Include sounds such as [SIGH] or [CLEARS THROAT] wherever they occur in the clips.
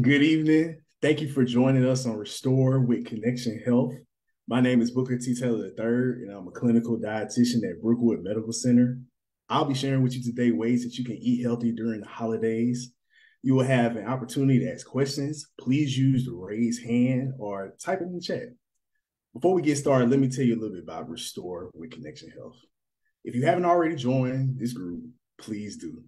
Good evening. Thank you for joining us on Restore with Connection Health. My name is Booker T. Taylor III, and I'm a clinical dietitian at Brookwood Medical Center. I'll be sharing with you today ways that you can eat healthy during the holidays. You will have an opportunity to ask questions. Please use the raise hand or type it in the chat. Before we get started, let me tell you a little bit about Restore with Connection Health. If you haven't already joined this group, please do.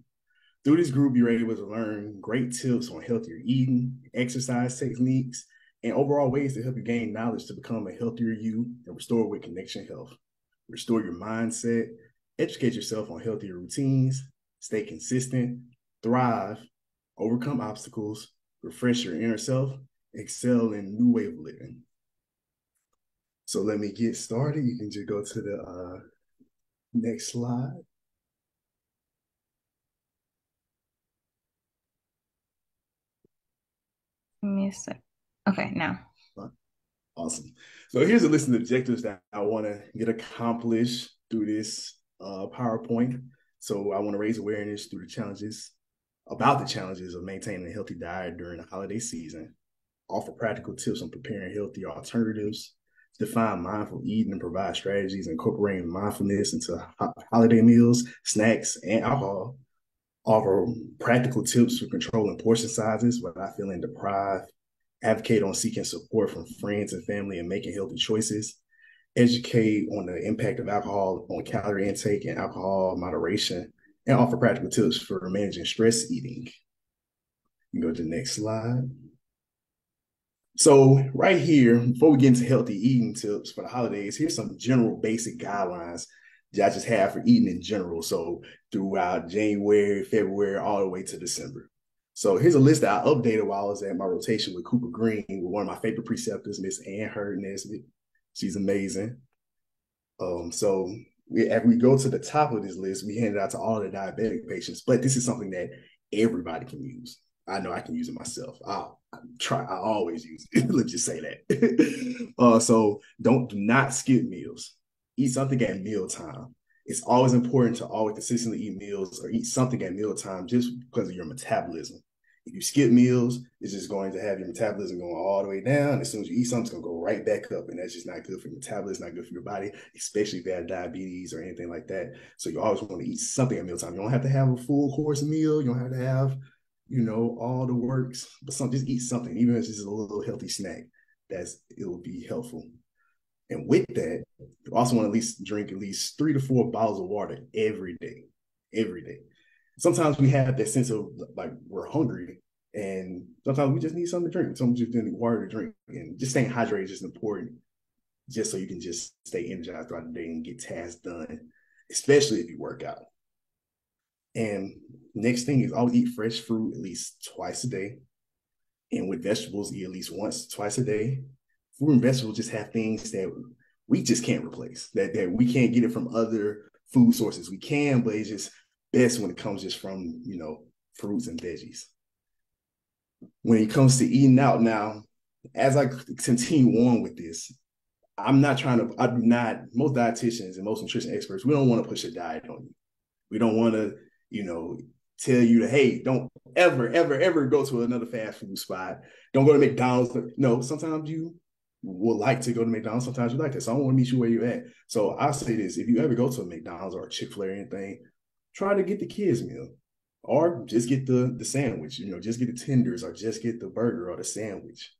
Through this group, you're able to learn great tips on healthier eating, exercise techniques, and overall ways to help you gain knowledge to become a healthier you and restore with Connection Health. Restore your mindset, educate yourself on healthier routines, stay consistent, thrive, overcome obstacles, refresh your inner self, excel in new way of living. So let me get started. You can just go to the uh, next slide. Me a sec. Okay, now. Awesome. So here's a list of objectives that I want to get accomplished through this uh, PowerPoint. So I want to raise awareness through the challenges about the challenges of maintaining a healthy diet during the holiday season, offer practical tips on preparing healthy alternatives, define mindful eating and provide strategies incorporating mindfulness into ho- holiday meals, snacks, and alcohol, offer practical tips for controlling portion sizes without feeling deprived, advocate on seeking support from friends and family and making healthy choices, educate on the impact of alcohol on calorie intake and alcohol moderation, and offer practical tips for managing stress eating. Go to the next slide. So, right here, before we get into healthy eating tips for the holidays, here's some general basic guidelines I just have for eating in general. So throughout January, February, all the way to December. So here's a list that I updated while I was at my rotation with Cooper Green with one of my favorite preceptors, Miss Ann Hurd. She's amazing. Um, so we, as we go to the top of this list, we hand it out to all the diabetic patients, but this is something that everybody can use. I know I can use it myself. I'll, I try. I always use it. [LAUGHS] Let's just say that. [LAUGHS] uh, so don't do not skip meals eat something at mealtime. It's always important to always consistently eat meals or eat something at mealtime just because of your metabolism. If you skip meals, it's just going to have your metabolism going all the way down. As soon as you eat something, it's going to go right back up. And that's just not good for your metabolism, not good for your body, especially if you have diabetes or anything like that. So you always want to eat something at mealtime. You don't have to have a full course meal. You don't have to have, you know, all the works, but some just eat something, even if it's just a little healthy snack. That's it will be helpful. And with that, you also want to at least drink at least three to four bottles of water every day. Every day. Sometimes we have that sense of like we're hungry, and sometimes we just need something to drink. Sometimes just need water to drink, and just staying hydrated is just important, just so you can just stay energized throughout the day and get tasks done, especially if you work out. And next thing is always eat fresh fruit at least twice a day, and with vegetables, eat at least once, twice a day fruit and vegetables just have things that we just can't replace. That that we can't get it from other food sources. We can, but it's just best when it comes just from you know fruits and veggies. When it comes to eating out now, as I continue on with this, I'm not trying to. I do not. Most dietitians and most nutrition experts, we don't want to push a diet on you. We don't want to, you know, tell you to hey, don't ever, ever, ever go to another fast food spot. Don't go to McDonald's. No, sometimes you would like to go to McDonald's. Sometimes you like that. So I want to meet you where you're at. So I'll say this: if you ever go to a McDonald's or a Chick Fil A or anything, try to get the kids meal, or just get the the sandwich. You know, just get the tenders, or just get the burger or the sandwich.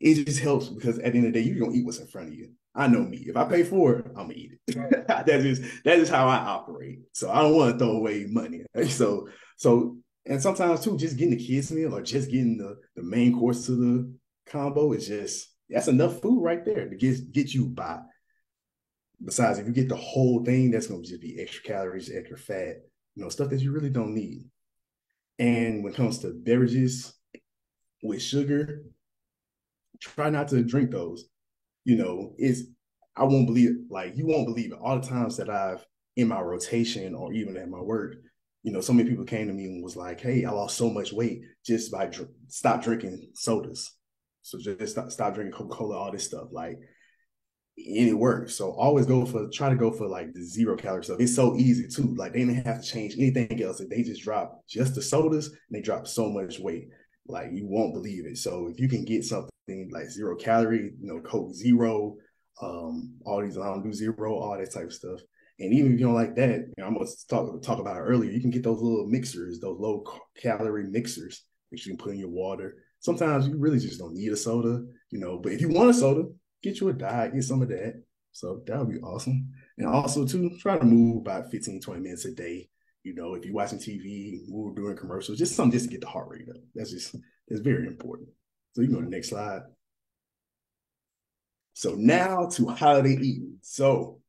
It just helps because at the end of the day, you're gonna eat what's in front of you. I know me. If I pay for it, I'm gonna eat it. [LAUGHS] that's just that is how I operate. So I don't want to throw away money. [LAUGHS] So so and sometimes too, just getting the kids meal or just getting the the main course to the combo is just that's enough food right there to get get you by. Besides, if you get the whole thing, that's going to just be extra calories, extra fat, you know, stuff that you really don't need. And when it comes to beverages with sugar, try not to drink those. You know, it's I won't believe it. Like you won't believe it. All the times that I've in my rotation or even at my work, you know, so many people came to me and was like, "Hey, I lost so much weight just by dr- stop drinking sodas." So just stop, stop drinking Coca Cola, all this stuff. Like, it works. So always go for try to go for like the zero calorie stuff. It's so easy too. Like they didn't have to change anything else. They just drop just the sodas and they drop so much weight. Like you won't believe it. So if you can get something like zero calorie, you know, Coke Zero, um, all these I don't do Zero, all that type of stuff. And even if you don't like that, you know, I'm gonna talk talk about it earlier. You can get those little mixers, those low calorie mixers, which you can put in your water. Sometimes you really just don't need a soda, you know. But if you want a soda, get you a diet, get some of that. So that would be awesome. And also too, try to move about 15, 20 minutes a day. You know, if you're watching TV, move during commercials, just something just to get the heart rate up. That's just it's very important. So you go to the next slide. So now to holiday eating. So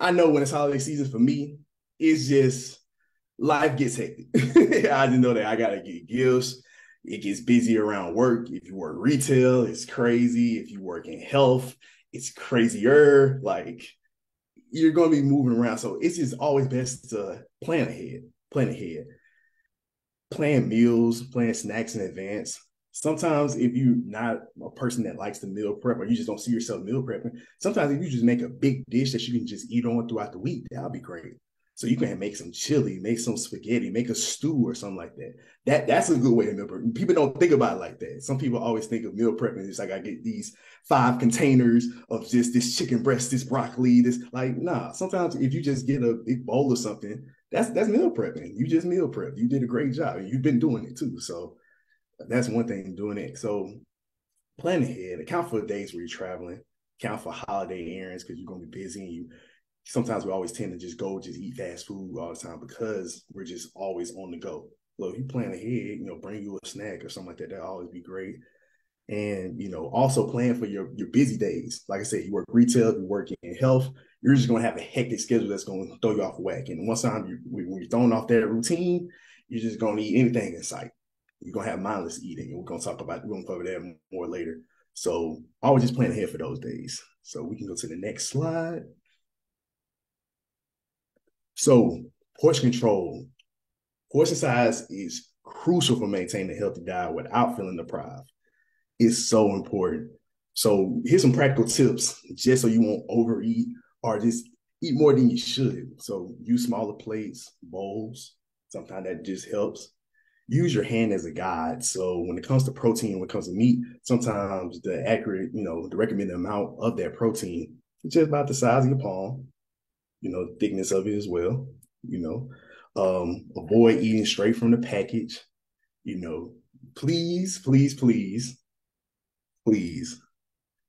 I know when it's holiday season for me, it's just life gets hectic. [LAUGHS] I just know that I gotta get gifts. It gets busy around work. If you work retail, it's crazy. If you work in health, it's crazier. Like you're going to be moving around. So it's just always best to plan ahead, plan ahead, plan meals, plan snacks in advance. Sometimes if you're not a person that likes to meal prep or you just don't see yourself meal prepping, sometimes if you just make a big dish that you can just eat on throughout the week, that'll be great. So you can make some chili, make some spaghetti, make a stew or something like that. That that's a good way to meal prep. People don't think about it like that. Some people always think of meal prepping. It's like I get these five containers of just this chicken breast, this broccoli, this like nah. Sometimes if you just get a big bowl of something, that's that's meal prepping. You just meal prep. You did a great job, and you've been doing it too. So that's one thing doing it. So plan ahead, account for the days where you're traveling, account for holiday errands because you're gonna be busy and you sometimes we always tend to just go just eat fast food all the time because we're just always on the go. So if you plan ahead, you know, bring you a snack or something like that, that always be great. And you know, also plan for your your busy days. Like I said, you work retail, you work in health, you're just gonna have a hectic schedule that's gonna throw you off whack. And once time you when you're thrown off that routine, you're just gonna eat anything in sight. You're gonna have mindless eating, and we're gonna talk about we're gonna cover that more later. So always just plan ahead for those days. So we can go to the next slide. So portion control, portion size is crucial for maintaining a healthy diet without feeling deprived. It's so important. So here's some practical tips just so you won't overeat or just eat more than you should. So use smaller plates, bowls. Sometimes that just helps. Use your hand as a guide. So when it comes to protein, when it comes to meat, sometimes the accurate, you know, the recommended amount of that protein is just about the size of your palm you know, thickness of it as well. You know, um, avoid eating straight from the package. You know, please, please, please, please.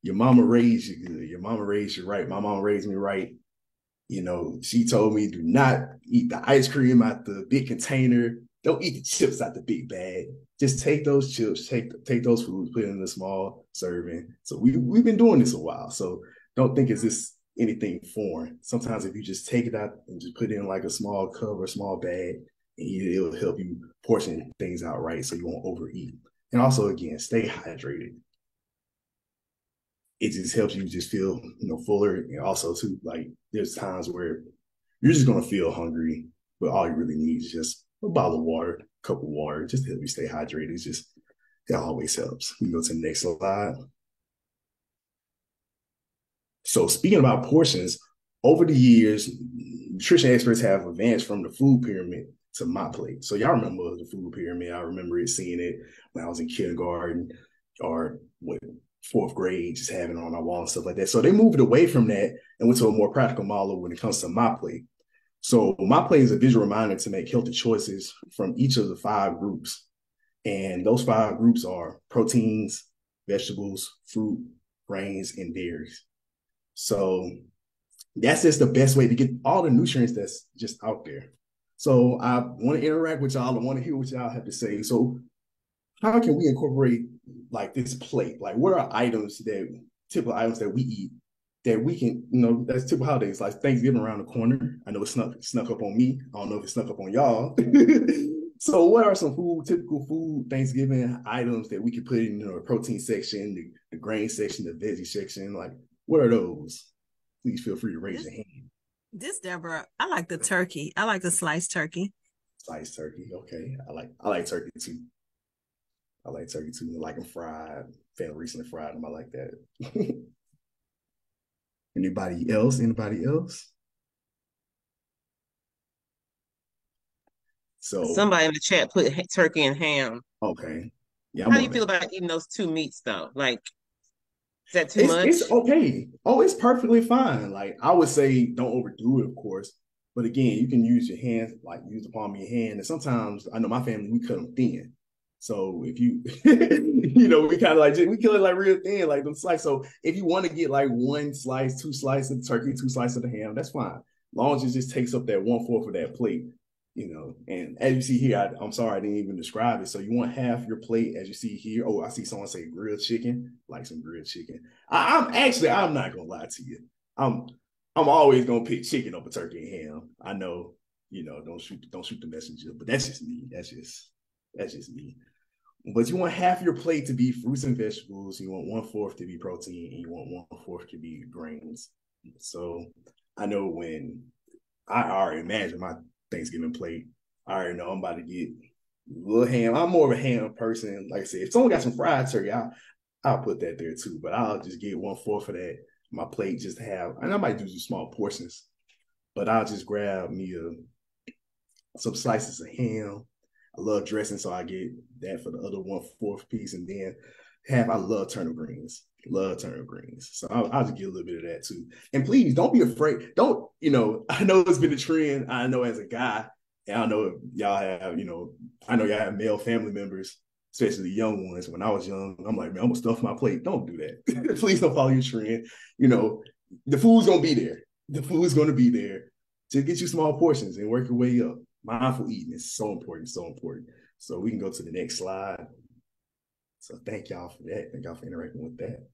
Your mama raised you good. Your mama raised you right. My mom raised me right. You know, she told me do not eat the ice cream out the big container. Don't eat the chips out the big bag. Just take those chips, take take those foods, put it in a small serving. So we we've been doing this a while. So don't think it's this anything foreign. Sometimes if you just take it out and just put it in like a small cup or small bag, it will help you portion things out right so you won't overeat. And also, again, stay hydrated. It just helps you just feel, you know, fuller. And also, too, like there's times where you're just gonna feel hungry, but all you really need is just a bottle of water, a cup of water, just to help you stay hydrated. It's just it always helps. We go to the next slide. So speaking about portions, over the years, nutrition experts have advanced from the food pyramid to MyPlate. So y'all remember the food pyramid? I remember it seeing it when I was in kindergarten or what fourth grade, just having it on my wall and stuff like that. So they moved away from that and went to a more practical model when it comes to my MyPlate. So my MyPlate is a visual reminder to make healthy choices from each of the five groups. And those five groups are proteins, vegetables, fruit, grains, and dairies. So that's just the best way to get all the nutrients that's just out there. So I want to interact with y'all. I want to hear what y'all have to say. So how can we incorporate like this plate? Like what are items that typical items that we eat that we can, you know, that's typical holidays, like Thanksgiving around the corner. I know it snuck snuck up on me. I don't know if it snuck up on y'all. [LAUGHS] so what are some food, typical food Thanksgiving items that we can put in you know, the protein section, the, the grain section, the veggie section? Like what are those? Please feel free to raise your hand. This Deborah, I like the turkey. I like the sliced turkey. Sliced turkey, okay. I like I like turkey too. I like turkey too. I like them fried. Fan recently fried them. I like that. [LAUGHS] Anybody else? Anybody else? So Somebody in the chat put turkey and ham. okay, yeah. How I'm do you on feel that. about eating those two meats though? Like, is that too It's much? it's okay. Oh, it's perfectly fine. Like I would say, don't overdo it, of course. But again, you can use your hands, like use the palm of your hand. And sometimes I know my family, we cut them thin. So if you, [LAUGHS] you know, we kind of like we kill it like real thin, like them slice. So if you want to get like one slice, two slices of turkey, two slices of the ham, that's fine. long as it just takes up that one fourth of that plate, you know. And as you see here, I, I'm sorry I didn't even describe it. So you want half your plate, as you see here. Oh, I see someone say grilled chicken, like some grilled chicken. I, I'm actually, I'm not gonna lie to you. I'm I'm always gonna pick chicken over turkey and ham. I know, you know, don't shoot don't shoot the messenger, but that's just me. That's just that's just me. But you want half your plate to be fruits and vegetables. You want one fourth to be protein, and you want one fourth to be grains. So I know when I already imagine my Thanksgiving plate. I already know I'm about to get a little ham. I'm more of a ham person. Like I said, if someone got some fried turkey, I'll, I'll put that there too. But I'll just get one fourth of that my plate just to have, and I might do some small portions. But I'll just grab me a some slices of ham. I love dressing, so I get that for the other one fourth piece, and then have I love turnip greens. Love turnip greens. So I'll, I'll just get a little bit of that too. And please don't be afraid. Don't, you know, [LAUGHS] I know it's been a trend. I know as a guy, and I know y'all have, you know, I know y'all have male family members, especially the young ones. When I was young, I'm like, man, I'm gonna stuff my plate. Don't do that. [LAUGHS] please don't follow your trend. You know, the food's gonna be there. The food's gonna be there. Just get you small portions and work your way up. Mindful eating is so important, so important. So we can go to the next slide. So thank y'all for that. Thank y'all for interacting with that.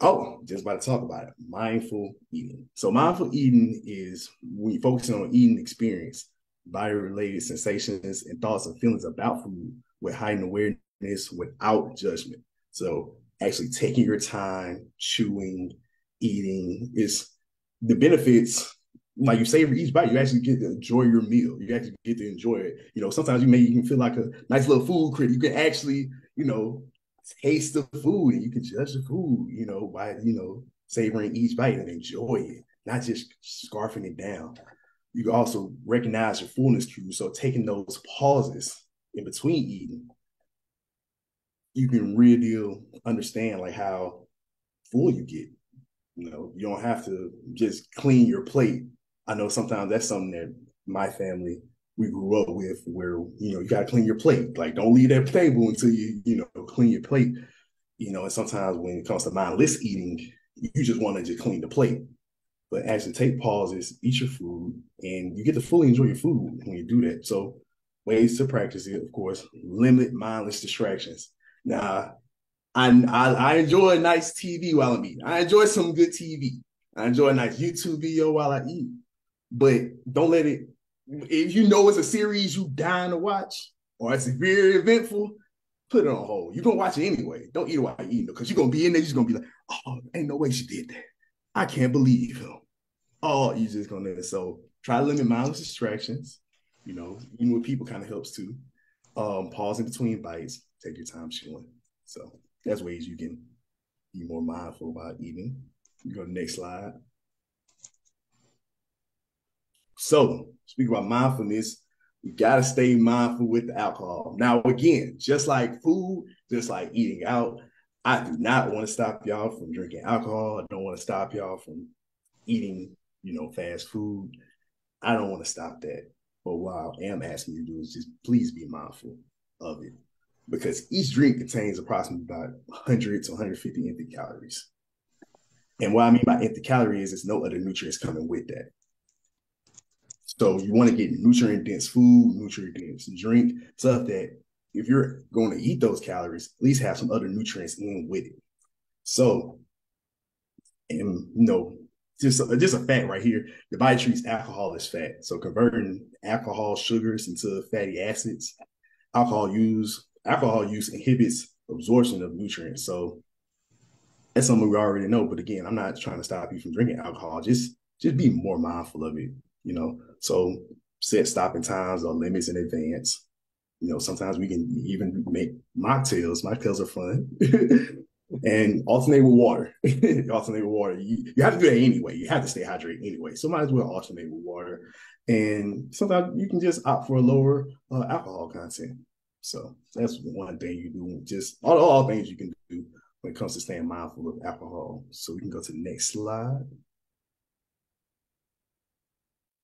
Oh, just about to talk about it. Mindful eating. So mindful eating is when you focus on eating experience, body-related sensations and thoughts and feelings about food with heightened awareness without judgment. So actually taking your time, chewing, eating is the benefits like you savor each bite, you actually get to enjoy your meal. You actually get to enjoy it. You know, sometimes you may even feel like a nice little food critic. You can actually, you know, taste the food and you can judge the food, you know, by, you know, savoring each bite and enjoy it, not just scarfing it down. You can also recognize your fullness cues. So taking those pauses in between eating, you can really understand like how full you get. You know, you don't have to just clean your plate I know sometimes that's something that my family we grew up with where you know you gotta clean your plate. Like don't leave that table until you, you know, clean your plate. You know, and sometimes when it comes to mindless eating, you just want to just clean the plate. But actually take pauses, eat your food, and you get to fully enjoy your food when you do that. So ways to practice it, of course, limit mindless distractions. Now, I, I, I enjoy a nice TV while I'm eating. I enjoy some good TV. I enjoy a nice YouTube video while I eat but don't let it. If you know it's a series you dying to watch or it's very eventful, put it on hold. You're gonna watch it anyway. Don't eat it while you're eating because you're gonna be in there. You're gonna be like, oh, ain't no way she did that. I can't believe him. Oh, you just gonna so try to limit mindless distractions. You know, eating with people kind of helps too. Um, pause in between bites. Take your time chewing. So that's ways you can be more mindful about eating. You go to the next slide. So, speak about mindfulness, you got to stay mindful with the alcohol. Now, again, just like food, just like eating out, I do not want to stop y'all from drinking alcohol. I don't want to stop y'all from eating, you know, fast food. I don't want to stop that. But what I am asking you to do is just please be mindful of it because each drink contains approximately about 100 to 150 empty calories. And what I mean by empty calories is no other nutrients coming with that. So you want to get nutrient dense food, nutrient dense drink, stuff that if you're going to eat those calories, at least have some other nutrients in with it. So, and you know, just just a fact right here, the body treats alcohol as fat. So converting alcohol sugars into fatty acids, alcohol use alcohol use inhibits absorption of nutrients. So that's something we already know. But again, I'm not trying to stop you from drinking alcohol. Just just be more mindful of it you know. So set stopping times or limits in advance. You know, sometimes we can even make mocktails. Mocktails are fun. [LAUGHS] and alternate with water. [LAUGHS] alternate with water. You, you have to do that anyway. You have to stay hydrated anyway. So might as well alternate with water. and sometimes you can just opt for a lower uh, alcohol content. So that's one thing you do. Just all, all things you can do when it comes to staying mindful of alcohol. So we can go to the next slide.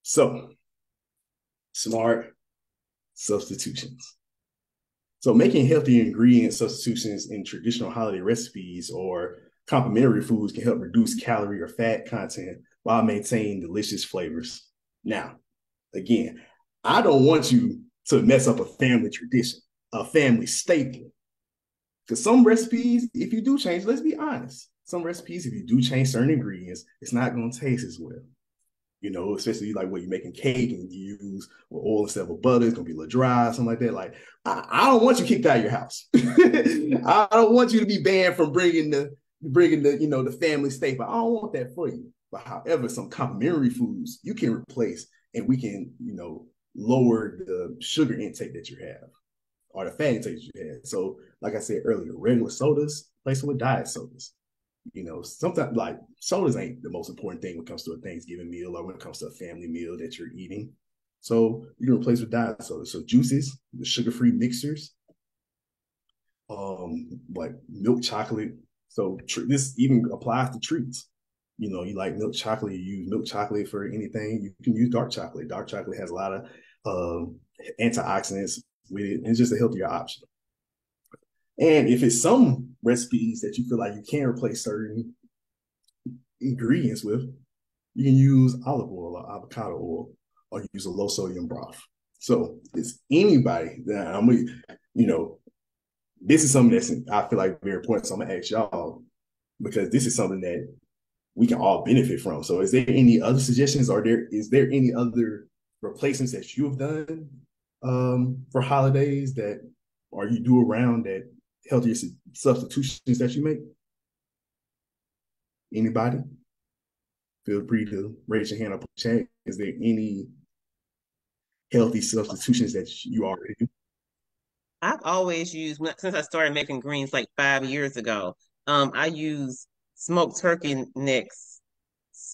So smart substitutions. So making healthy ingredient substitutions in traditional holiday recipes or complementary foods can help reduce calorie or fat content while maintaining delicious flavors. Now, again, I don't want you to mess up a family tradition, a family staple. Because some recipes, if you do change, let's be honest, some recipes, if you do change certain ingredients, it's not going to taste as well. You know, especially like when you're making cake and you use well, oil instead of butter, it's gonna be a little dry, something like that. Like, I, I don't want you kicked out of your house. [LAUGHS] I don't want you to be banned from bringing the bringing the you know the family staple. I don't want that for you. But however, some complementary foods you can replace, and we can you know lower the sugar intake that you have or the fat intake you have. So, like I said earlier, regular sodas, replace them with diet sodas. You know, sometimes like sodas ain't the most important thing when it comes to a Thanksgiving meal or when it comes to a family meal that you're eating. So you can replace with diet soda. So juices, the sugar-free mixers, um, like milk chocolate. So tr- this even applies to treats. You know, you like milk chocolate, you use milk chocolate for anything. You can use dark chocolate. Dark chocolate has a lot of um, antioxidants with it, and it's just a healthier option. And if it's some recipes that you feel like you can replace certain ingredients with, you can use olive oil or avocado oil or use a low sodium broth. So it's anybody that I'm you know, this is something that's I feel like very important. So I'm gonna ask y'all because this is something that we can all benefit from. So is there any other suggestions? Are there is there any other replacements that you have done um, for holidays that or you do around that healthier substitutions that you make? Anybody? Feel free to raise your hand up chat. Is there any healthy substitutions that you already do? I've always used since I started making greens like five years ago. Um, I use smoked turkey necks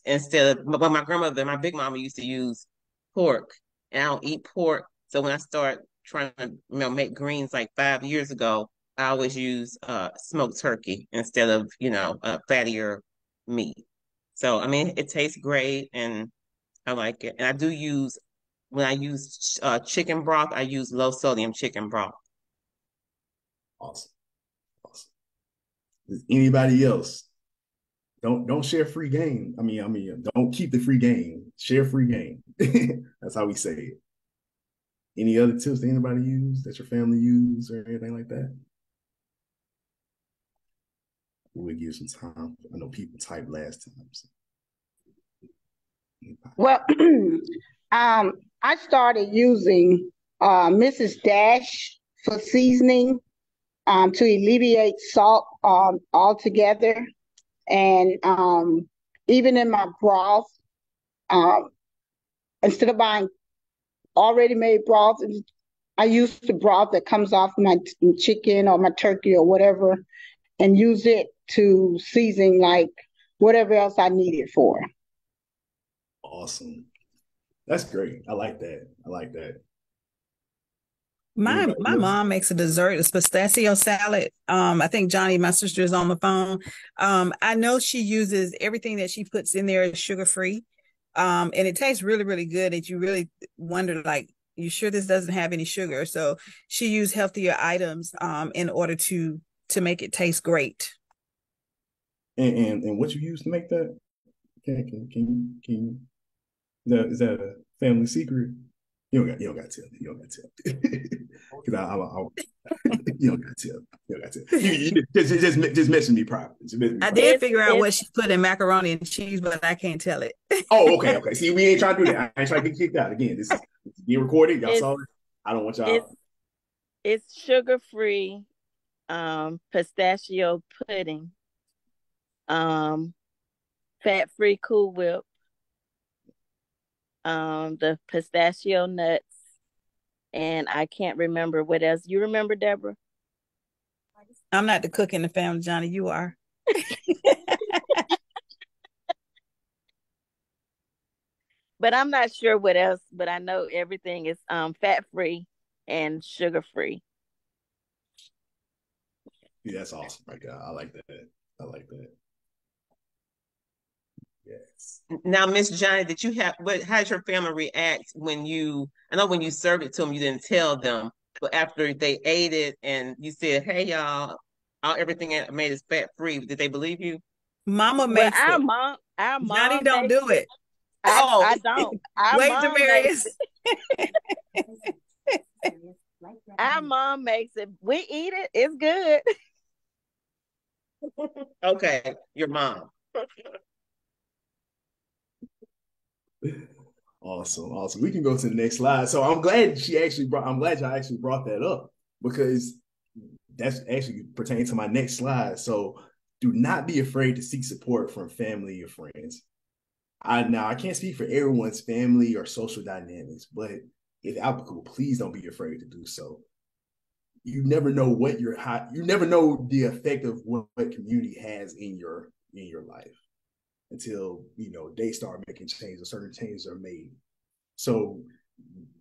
instead of. But my grandmother, my big mama, used to use pork, and I don't eat pork. So when I start trying to you know make greens like five years ago, I always use uh, smoked turkey instead of, you know, fattier meat. So, I mean, it tastes great and I like it. And I do use, when I use uh, chicken broth, I use low sodium chicken broth. Awesome. Awesome. Does anybody else? Don't don't share free game. I mean, I mean, don't keep the free game. Share free game. [LAUGHS] That's how we say it. Any other tips that anybody use that your family use or anything like that? We'll give some time. I know people typed last time. So. Well, [CLEARS THROAT] um, I started using uh, Mrs. Dash for seasoning um, to alleviate salt um, altogether. And um, even in my broth, um, instead of buying already made broth, I use the broth that comes off my chicken or my turkey or whatever and use it to season like whatever else I need it for. Awesome. That's great. I like that. I like that. My my mom makes a dessert, it's pistachio salad. Um, I think Johnny, my sister, is on the phone. Um, I know she uses everything that she puts in there is sugar free. Um, and it tastes really, really good. And you really wonder, like, you sure this doesn't have any sugar? So she used healthier items um in order to to make it taste great. And and, and what you use to make that? Can can can can you? That, is that a family secret? You don't got you don't got to tell me. You don't got to tell [LAUGHS] because I, I, I, you don't got to tell. You don't got to. You, you, just just just mention me privately. Me I did figure out what she put in macaroni and cheese, but I can't tell it. oh, okay, [LAUGHS] okay. See, we ain't trying to do that. I ain't trying to get kicked out again. This is being recorded. Y'all it's, saw it. I don't want y'all. It's, it's sugar free, um, pistachio pudding, um, fat free Cool Whip, um, the pistachio nuts, and I can't remember what else. You remember, Deborah? I'm not the cook in the family, Johnny. You are. [LAUGHS] But I'm not sure what else, but I know everything is um fat free and sugar free. Yeah, that's awesome. Right there. I like that. I like that. Yes. Now, Miss Johnny, did you have what? How did your family react when you? I know when you served it to them, you didn't tell them, but after they ate it and you said, "Hey, y'all, all everything I made is fat free," did they believe you? Mama Well, makes our it. mom, our mom Johnny don't do it. I, Oh. I don't. Our Wait, mom Demarius. Our mom makes it. We eat it. It's good. [LAUGHS] Okay, your mom. [LAUGHS] Awesome, awesome. We can go to the next slide. So I'm glad she actually brought. I'm glad y'all actually brought that up because that's actually pertaining to my next slide. So do not be afraid to seek support from family or friends. I now I can't speak for everyone's family or social dynamics, but if applicable, please don't be afraid to do so. You never know what your hot. You never know the effect of what, what community has in your in your life until you know they start making changes or certain changes are made. So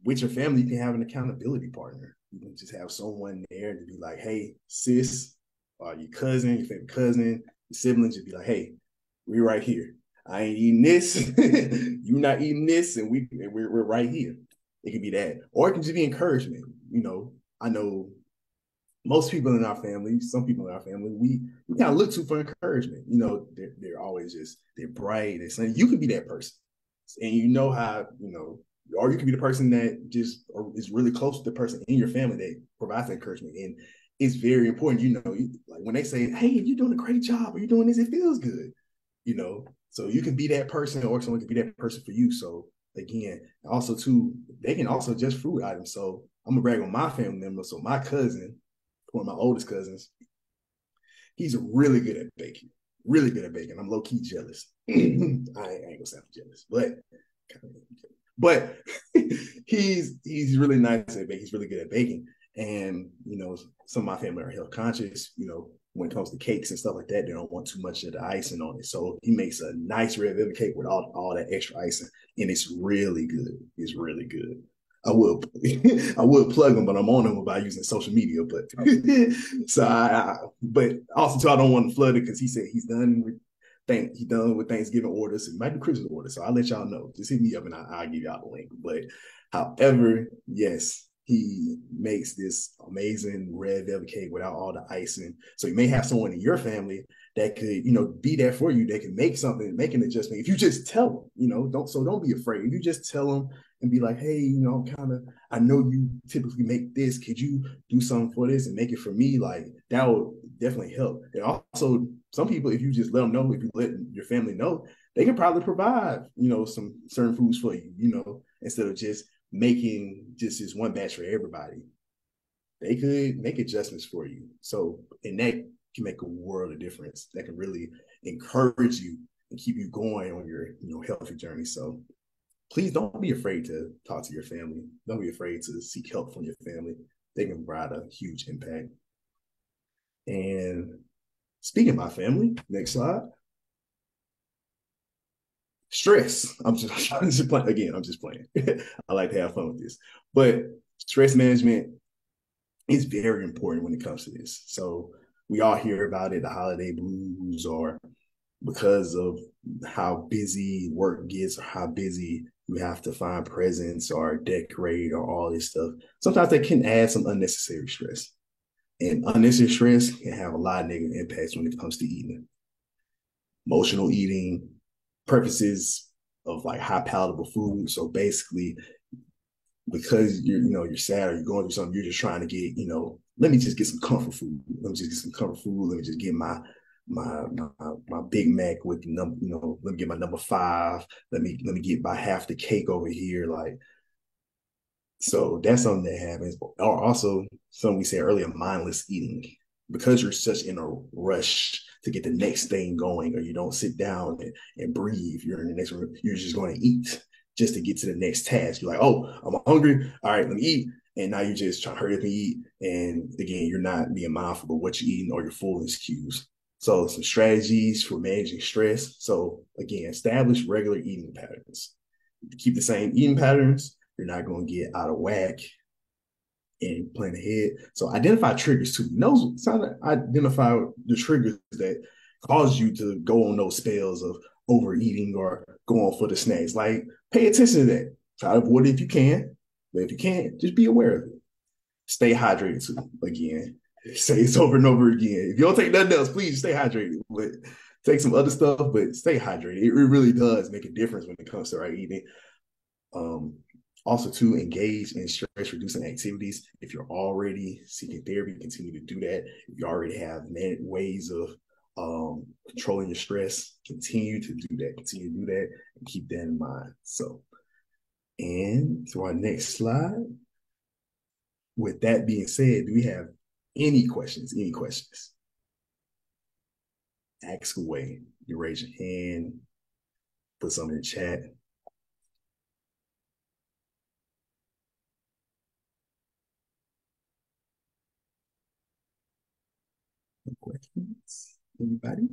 with your family, you can have an accountability partner. You can just have someone there to be like, hey, sis, or your cousin, your favorite cousin, your siblings, just be like, hey, we're right here. I ain't eating this, [LAUGHS] you not eating this, and we we're, we're right here. It could be that, or it can just be encouragement. You know, I know most people in our family, some people in our family, we, we kind of look to for encouragement. You know, they're, they're always just, they're bright. They're saying you can be that person. And you know how, you know, or you can be the person that just is really close to the person in your family that provides encouragement. And it's very important, you know, you, like when they say, hey, you're doing a great job or you're doing this, it feels good, you know. So you can be that person or someone can be that person for you. So again, also too, they can also just food items. So I'm gonna brag on my family member. So my cousin, one of my oldest cousins, he's really good at baking. Really good at baking. I'm low key jealous. [CLEARS THROAT] I, ain't, gonna sound jealous, but but [LAUGHS] he's he's really nice at baking. He's really good at baking. And you know, some of my family are health conscious. You know, when it comes to cakes and stuff like that, they don't want too much of the icing on it. So he makes a nice red velvet cake with all, all that extra icing, and it's really good. It's really good. I will [LAUGHS] I will plug him, but I'm on him about using social media. But [LAUGHS] so I, I, but also too, I don't want to flood it because he said he's done with thank he done with Thanksgiving orders. It might be Christmas orders. So I'll let y'all know. Just hit me up and I, I'll give y'all the link. But however, yes, he makes this amazing red velvet cake without all the icing. So you may have someone in your family that could, you know, be there for you. They can make something, make an adjustment. If you just tell them, you know, don't so don't be afraid. If you just tell them and be like, hey, you know, I'm kind of, I know you typically make this. Could you do something for this and make it for me? Like that would definitely help. And also, some people, if you just let them know, if you let your family know, they can probably provide, you know, some certain foods for you, you know, instead of just making just this one batch for everybody. They could make adjustments for you. So, in that can make a world of difference. That can really encourage you and keep you going on your, you know, healthy journey. So, please don't be afraid to talk to your family. Don't be afraid to seek help from your family. They can provide a huge impact. And speaking of my family, next slide. Stress. I'm just, [LAUGHS] I'm just playing again. I'm just playing. [LAUGHS] I like to have fun with this, but stress management is very important when it comes to this. So we all hear about it, the holiday blues, or because of how busy work gets, or how busy you have to find presents or decorate or all this stuff. Sometimes they can add some unnecessary stress. And unnecessary stress can have a lot of negative impacts when it comes to eating. Emotional eating, purposes of like high palatable food. So basically, because you're, you know, you're sad or you're going through something, you're just trying to get, you know, let me just get some comfort food. Let me just get some comfort food. Let me just get my my my, my Big Mac with number, you know, let me get my number five. Let me let me get my half the cake over here. Like, so that's something that happens. Or also something we said earlier, mindless eating. Because you're such in a rush to get the next thing going, or you don't sit down and, and breathe, you're in the next room, you're just going to eat just to get to the next task. You're like, oh, I'm hungry. All right, let me eat. And now you're just trying to hurry up and eat. And again, you're not being mindful of what you're eating or your fullness cues. So some strategies for managing stress. So again, establish regular eating patterns. keep the same eating patterns, you're not going to get out of whack and plan ahead. So identify triggers too. Know, identify the triggers that cause you to go on those spells of overeating or going for the snacks. Like pay attention to that. Try to avoid it if you can. But if you can't, just be aware of it. Stay hydrated too. Again, say it's over and over again. If you don't take nothing else, please stay hydrated. But take some other stuff, but stay hydrated. It really does make a difference when it comes to right eating. Um, also to engage in stress reducing activities. If you're already seeking therapy, continue to do that. If you already have many ways of um, controlling your stress, continue to do that. Continue to do that and keep that in mind. So, and to our next slide. With that being said, do we have any questions? Any questions? Ask away. You raise your hand, put some in the chat. questions? Anybody?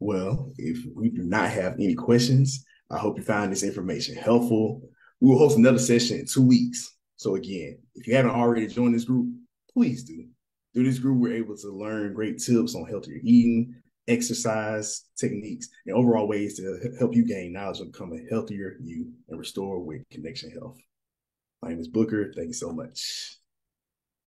Well, if we do not have any questions, I hope you found this information helpful. We will host another session in two weeks. So again, if you haven't already joined this group, please do. Through this group, we're able to learn great tips on healthier eating, exercise techniques, and overall ways to help you gain knowledge and become a healthier you and restore with connection health. My name is Booker. Thank you so much.